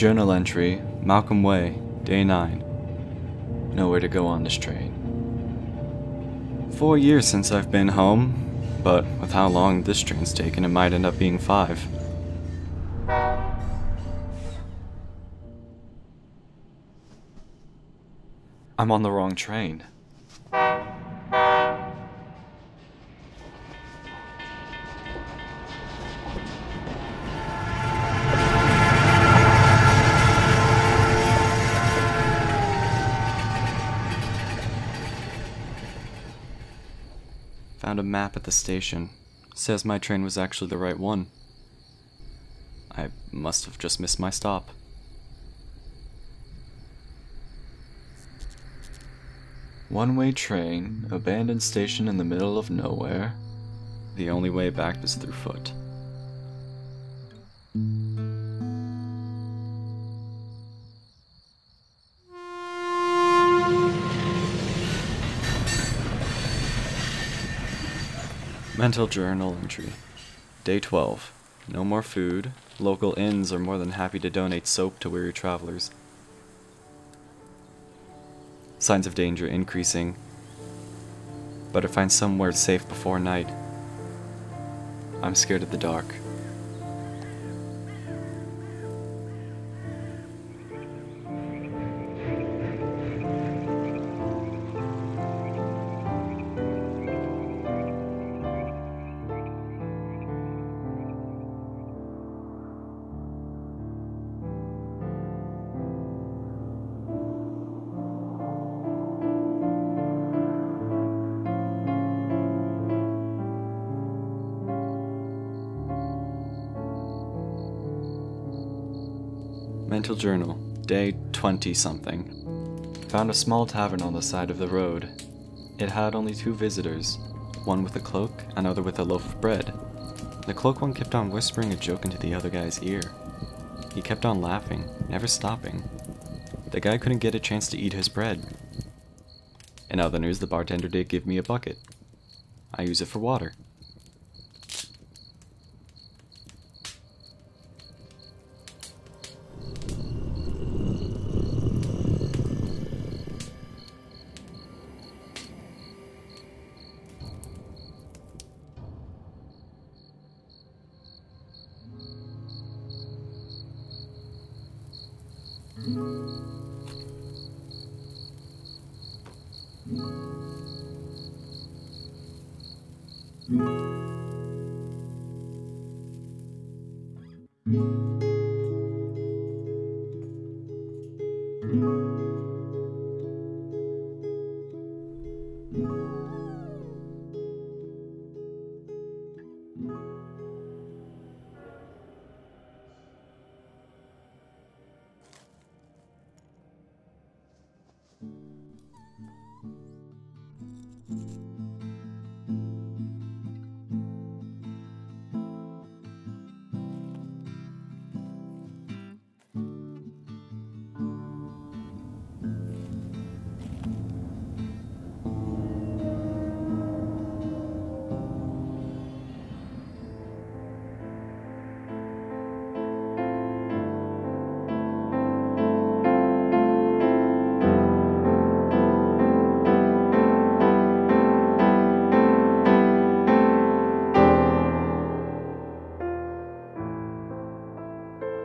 Journal entry Malcolm Way, day 9. Nowhere to go on this train. Four years since I've been home, but with how long this train's taken, it might end up being five. I'm on the wrong train. Found a map at the station. Says my train was actually the right one. I must have just missed my stop. One way train, abandoned station in the middle of nowhere. The only way back is through foot. Mental journal entry. Day 12. No more food. Local inns are more than happy to donate soap to weary travelers. Signs of danger increasing. Better find somewhere safe before night. I'm scared of the dark. Mental journal. Day 20 something. Found a small tavern on the side of the road. It had only two visitors, one with a cloak, another with a loaf of bread. The cloak one kept on whispering a joke into the other guy's ear. He kept on laughing, never stopping. The guy couldn't get a chance to eat his bread. In other news, the bartender did give me a bucket. I use it for water. thank you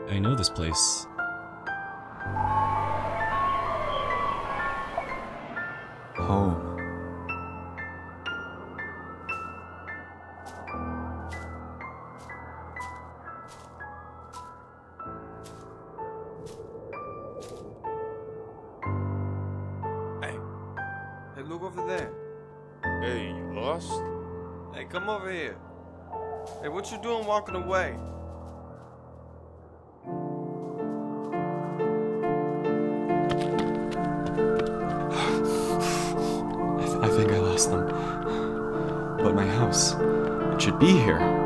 I know this place. Home. Hey. Hey, look over there. Hey, you lost? Hey, come over here. Hey, what you doing walking away? House, it should be here.